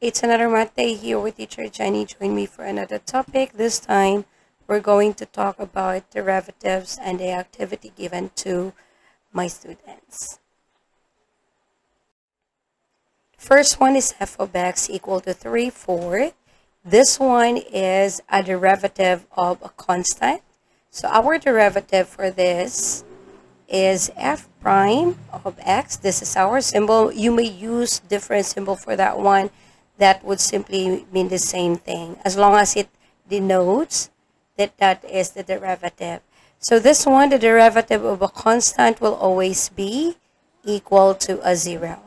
It's another math day here with teacher Jenny. Join me for another topic. This time, we're going to talk about derivatives and the activity given to my students. First one is f of x equal to 3 4. This one is a derivative of a constant. So our derivative for this is f prime of x. This is our symbol. You may use different symbol for that one that would simply mean the same thing as long as it denotes that that is the derivative. So this one, the derivative of a constant will always be equal to a 0.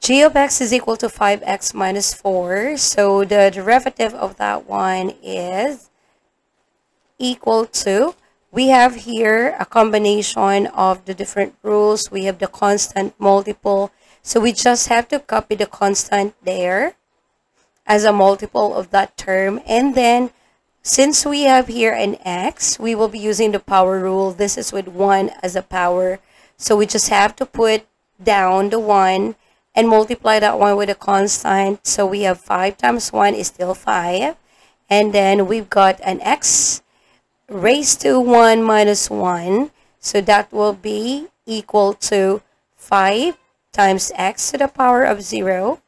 g of x is equal to 5x minus 4. So the derivative of that one is equal to, we have here a combination of the different rules. We have the constant multiple so we just have to copy the constant there as a multiple of that term. And then since we have here an x, we will be using the power rule. This is with 1 as a power. So we just have to put down the 1 and multiply that 1 with a constant. So we have 5 times 1 is still 5. And then we've got an x raised to 1 minus 1. So that will be equal to 5 times x to the power of 0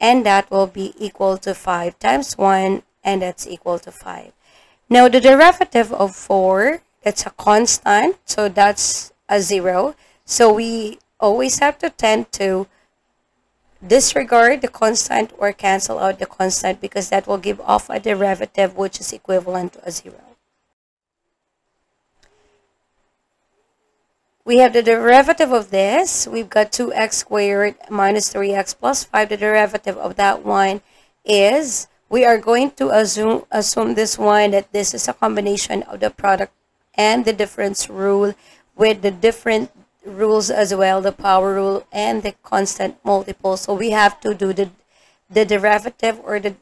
and that will be equal to 5 times 1 and that's equal to 5. Now the derivative of 4, that's a constant, so that's a 0. So we always have to tend to disregard the constant or cancel out the constant because that will give off a derivative which is equivalent to a 0. We have the derivative of this. We've got 2x squared minus 3x plus 5. The derivative of that one is, we are going to assume, assume this one that this is a combination of the product and the difference rule with the different rules as well, the power rule and the constant multiple. So we have to do the, the derivative or the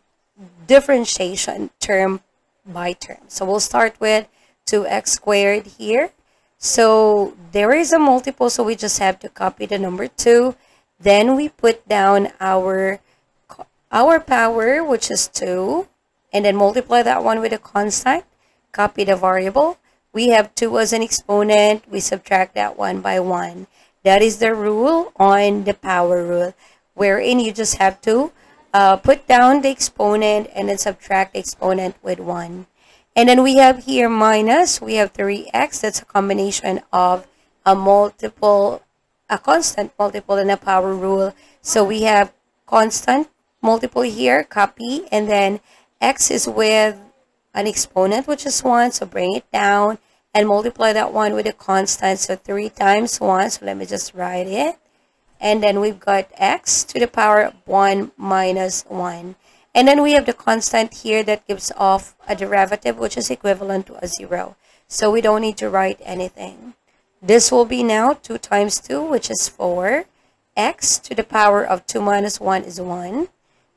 differentiation term by term. So we'll start with 2x squared here so there is a multiple, so we just have to copy the number 2. Then we put down our, our power, which is 2. And then multiply that one with a constant. Copy the variable. We have 2 as an exponent. We subtract that one by 1. That is the rule on the power rule, wherein you just have to uh, put down the exponent and then subtract the exponent with 1. And then we have here minus, we have 3x. That's a combination of a multiple, a constant multiple and a power rule. So we have constant multiple here, copy, and then x is with an exponent, which is 1. So bring it down and multiply that one with a constant. So 3 times 1. So let me just write it. And then we've got x to the power of 1 minus 1. And then we have the constant here that gives off a derivative which is equivalent to a 0. So we don't need to write anything. This will be now 2 times 2 which is 4. x to the power of 2 minus 1 is 1.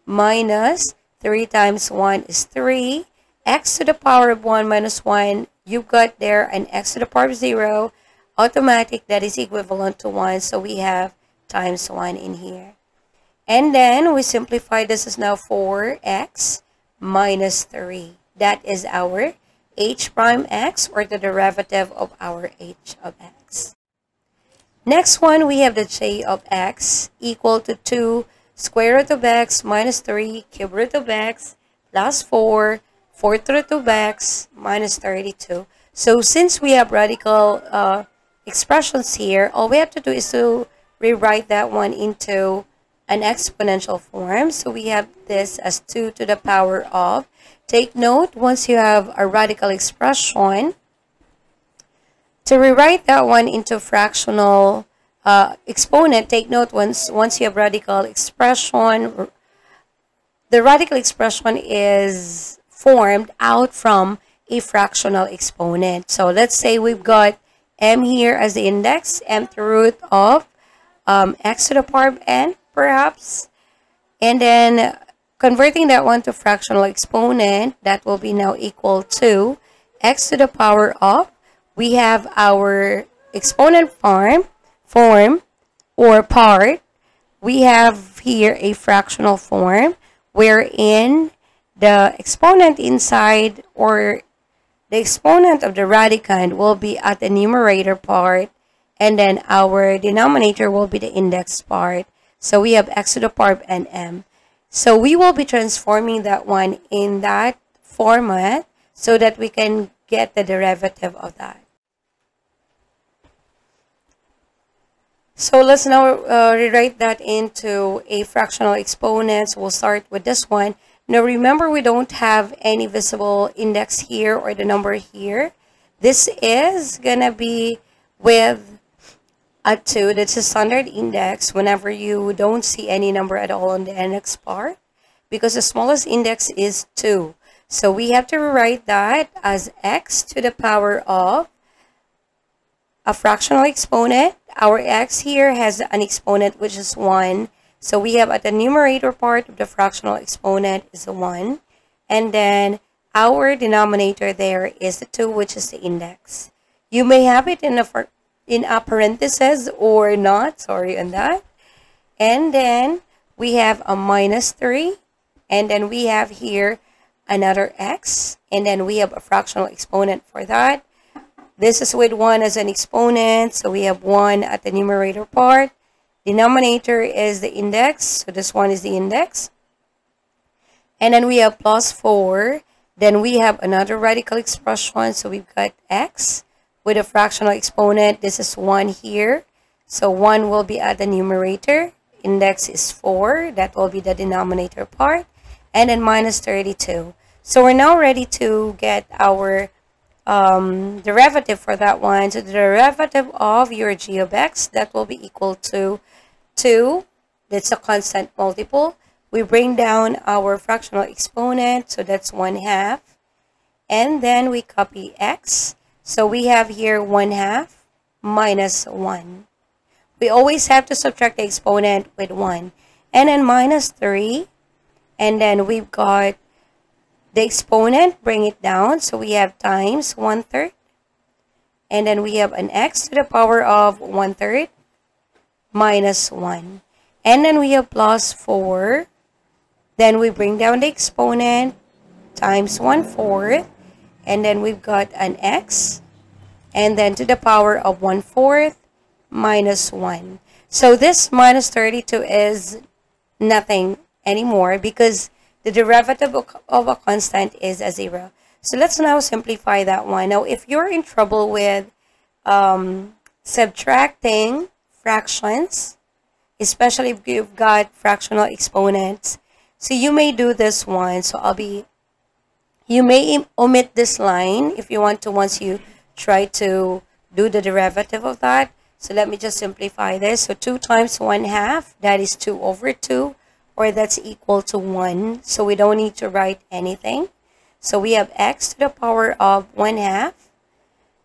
Minus 3 times 1 is 3. x to the power of 1 minus 1, you've got there an x to the power of 0. Automatic, that is equivalent to 1. So we have times 1 in here. And then we simplify this as now 4x minus 3. That is our h prime x or the derivative of our h of x. Next one, we have the j of x equal to 2 square root of x minus 3 cube root of x plus 4 fourth root of x minus 32. So since we have radical uh, expressions here, all we have to do is to rewrite that one into an exponential form. So we have this as 2 to the power of. Take note, once you have a radical expression, to rewrite that one into fractional uh, exponent, take note once, once you have radical expression, the radical expression is formed out from a fractional exponent. So let's say we've got m here as the index, mth root of um, x to the power of n perhaps. And then converting that one to fractional exponent, that will be now equal to x to the power of, we have our exponent form, form or part, we have here a fractional form wherein the exponent inside or the exponent of the radicand will be at the numerator part and then our denominator will be the index part. So we have x to the power and m. So we will be transforming that one in that format so that we can get the derivative of that. So let's now uh, rewrite that into a fractional exponent. So we'll start with this one. Now remember we don't have any visible index here or the number here. This is gonna be with a 2. That's a standard index whenever you don't see any number at all on the index part because the smallest index is 2. So we have to rewrite that as x to the power of a fractional exponent our x here has an exponent which is 1. So we have at the numerator part of the fractional exponent is a 1. And then our denominator there is the 2 which is the index. You may have it in a, in a parenthesis or not. Sorry on that. And then we have a minus 3. And then we have here another x. And then we have a fractional exponent for that. This is with 1 as an exponent, so we have 1 at the numerator part. Denominator is the index, so this one is the index. And then we have plus 4. Then we have another radical expression, so we've got x with a fractional exponent. This is 1 here. So 1 will be at the numerator. Index is 4. That will be the denominator part. And then minus 32. So we're now ready to get our um, derivative for that one. So the derivative of your g of x, that will be equal to 2. That's a constant multiple. We bring down our fractional exponent, so that's 1 half. And then we copy x. So we have here 1 half minus 1. We always have to subtract the exponent with 1. And then minus 3. And then we've got the exponent, bring it down. So we have times 1 third. And then we have an x to the power of 1 third minus 1. And then we have plus 4. Then we bring down the exponent times 1 fourth. And then we've got an x. And then to the power of 1 fourth minus 1. So this minus 32 is nothing anymore because the derivative of a constant is a zero. So let's now simplify that one. Now, if you're in trouble with um, subtracting fractions, especially if you've got fractional exponents, so you may do this one. So I'll be, you may omit this line if you want to once you try to do the derivative of that. So let me just simplify this. So 2 times 1 half, that is 2 over 2 or that's equal to 1. So we don't need to write anything. So we have x to the power of 1 half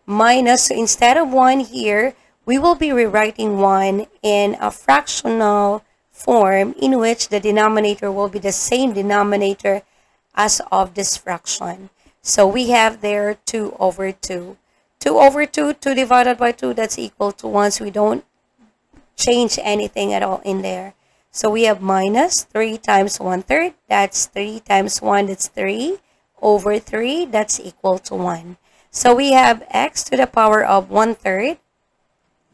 minus, so instead of 1 here, we will be rewriting 1 in a fractional form in which the denominator will be the same denominator as of this fraction. So we have there 2 over 2. 2 over 2, 2 divided by 2, that's equal to 1. So we don't change anything at all in there. So we have minus 3 times 1 third. That's 3 times 1, that's 3. Over 3, that's equal to 1. So we have x to the power of 1 third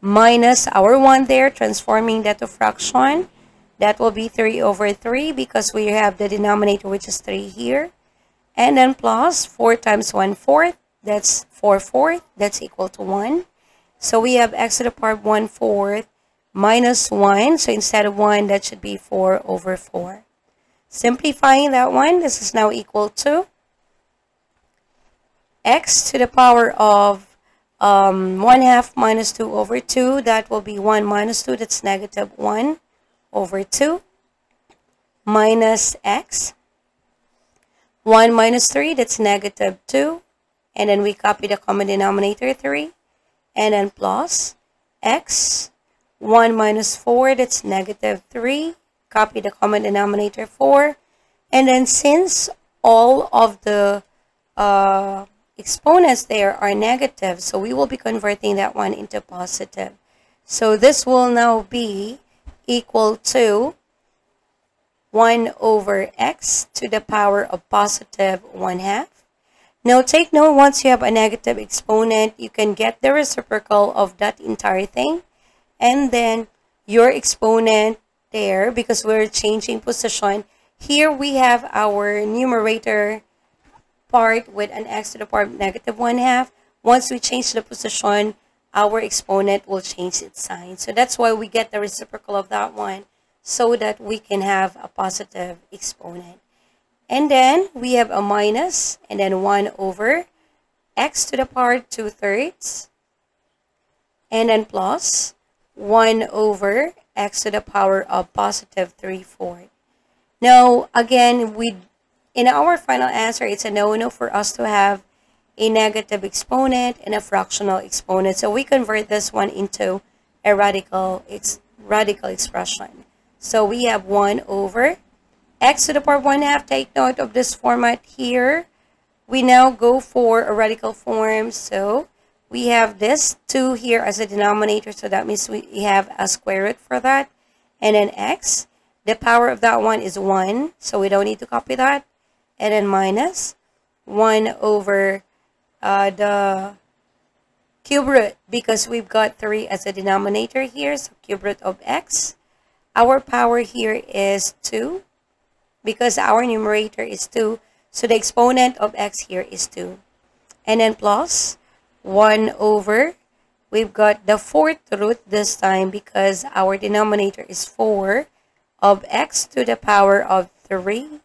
minus our 1 there, transforming that to fraction. That will be 3 over 3 because we have the denominator which is 3 here. And then plus 4 times 1 fourth, that's 4 fourth, that's equal to 1. So we have x to the power of 1 fourth minus 1. So instead of 1, that should be 4 over 4. Simplifying that one, this is now equal to x to the power of um, 1 half minus 2 over 2. That will be 1 minus 2. That's negative 1 over 2 minus x. 1 minus 3, that's negative 2. And then we copy the common denominator 3. And then plus x 1 minus 4, that's negative 3. Copy the common denominator 4. And then since all of the uh, exponents there are negative, so we will be converting that one into positive. So this will now be equal to 1 over x to the power of positive 1 half. Now take note, once you have a negative exponent, you can get the reciprocal of that entire thing. And then your exponent there, because we're changing position, here we have our numerator part with an x to the power of negative 1 half. Once we change the position, our exponent will change its sign. So that's why we get the reciprocal of that one so that we can have a positive exponent. And then we have a minus and then 1 over x to the power 2 thirds and then plus 1 over x to the power of positive 3 fourths. Now, again, we in our final answer, it's a no-no for us to have a negative exponent and a fractional exponent. So we convert this one into a radical, ex radical expression. So we have 1 over x to the power 1 half. Take note of this format here. We now go for a radical form. So we have this 2 here as a denominator. So that means we have a square root for that. And then x. The power of that one is 1. So we don't need to copy that. And then minus 1 over uh, the cube root because we've got 3 as a denominator here. So cube root of x. Our power here is 2 because our numerator is 2. So the exponent of x here is 2. And then plus 1 over, we've got the fourth root this time because our denominator is 4 of x to the power of 3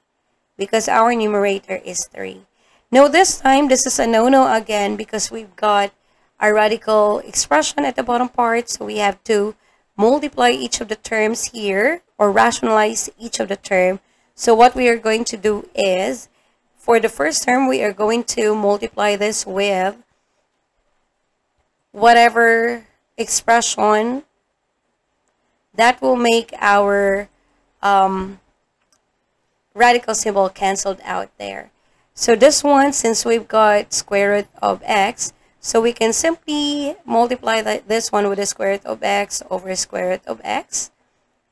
because our numerator is 3. Now this time, this is a no-no again because we've got a radical expression at the bottom part. So we have to multiply each of the terms here or rationalize each of the term. So what we are going to do is, for the first term, we are going to multiply this with whatever expression that will make our um, radical symbol canceled out there. So this one, since we've got square root of x, so we can simply multiply this one with the square root of x over square root of x.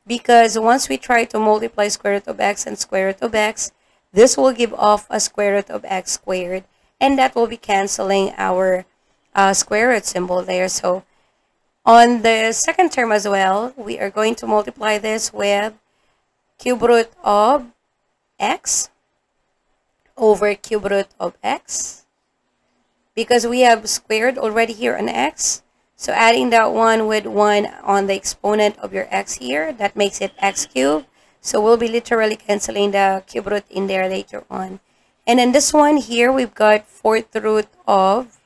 Because once we try to multiply square root of x and square root of x, this will give off a square root of x squared. And that will be canceling our uh, square root symbol there. So on the second term as well, we are going to multiply this with cube root of x over cube root of x. Because we have squared already here on x so adding that one with one on the exponent of your x here that makes it x cubed. So we'll be literally canceling the cube root in there later on. And then this one here we've got fourth root of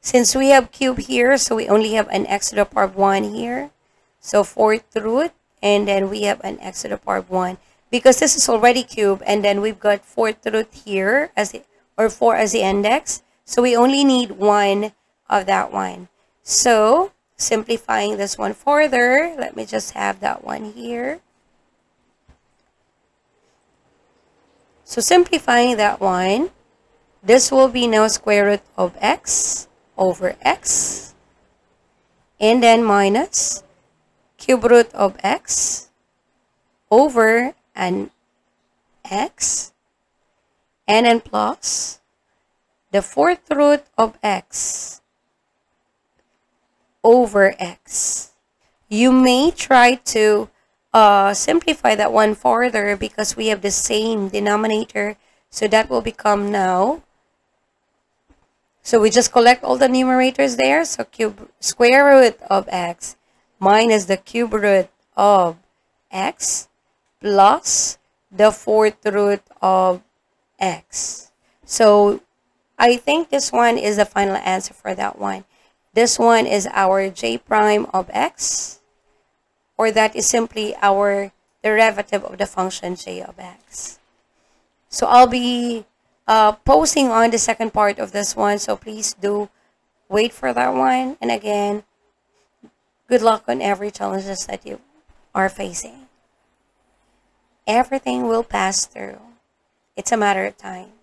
since we have cube here so we only have an x to the power of 1 here. So fourth root and then we have an x to the power of 1 because this is already cube and then we've got fourth root here as the, or 4 as the index. So we only need one of that one. So simplifying this one further, let me just have that one here. So simplifying that one, this will be now square root of x over x and then minus cube root of x over an x and then plus the fourth root of x over x. You may try to uh, simplify that one further because we have the same denominator. So that will become now. So we just collect all the numerators there. So cube square root of x minus the cube root of x plus the fourth root of x. So I think this one is the final answer for that one. This one is our j prime of x, or that is simply our derivative of the function j of x. So I'll be uh, posting on the second part of this one, so please do wait for that one. And again, good luck on every challenges that you are facing everything will pass through. It's a matter of time.